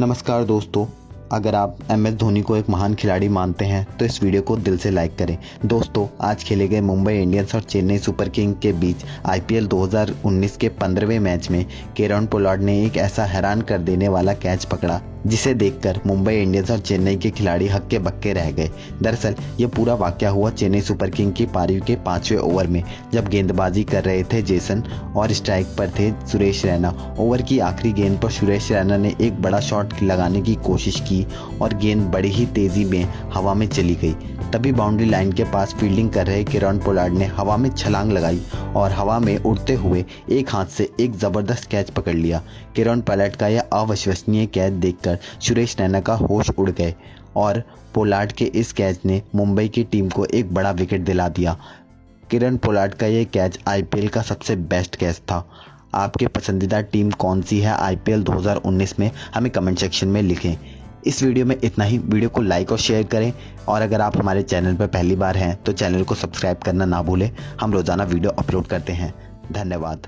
नमस्कार दोस्तों, अगर आप एम एस धोनी को एक महान खिलाड़ी मानते हैं तो इस वीडियो को दिल से लाइक करें। दोस्तों, आज खेले गए मुंबई इंडियंस और चेन्नई सुपर किंग के बीच आईपीएल 2019 के पंद्रहवें मैच में केरन पोलार्ड ने एक ऐसा हैरान कर देने वाला कैच पकड़ा। जिसे देखकर मुंबई इंडियंस और चेन्नई के खिलाड़ी हक्के बक्के रह गए। दरअसल, ये पूरा वाक्य हुआ चेन्नई सुपर किंग की पारी के पाँचवें ओवर में, जब गेंदबाजी कर रहे थे जेसन और स्ट्राइक पर थे सुरेश रैना। ओवर की आखिरी गेंद पर सुरेश रैना ने एक बड़ा शॉट लगाने की कोशिश की और गेंद बड़ी ही तेज़ी में हवा में चली गई। तभी बाउंड्री लाइन के पास फील्डिंग कर रहे किरण पोलार्ड ने हवा में छलांग लगाई और हवा में उड़ते हुए एक हाथ से एक ज़बरदस्त कैच पकड़ लिया। किरण पोलार्ड का यह अविश्वसनीय कैच देखकर सुरेश रैना का होश उड़ गए और पोलार्ड के इस कैच ने मुंबई की टीम को एक बड़ा विकेट दिला दिया। किरण पोलार्ड का यह कैच आईपीएल का सबसे बेस्ट कैच था। आपके पसंदीदा टीम कौन सी है आईपीएल 2019 में? हमें कमेंट सेक्शन में लिखें। इस वीडियो में इतना ही। वीडियो को लाइक और शेयर करें। और अगर आप हमारे चैनल पर पहली बार हैं तो चैनल को सब्सक्राइब करना ना भूलें। हम रोज़ाना वीडियो अपलोड करते हैं। धन्यवाद।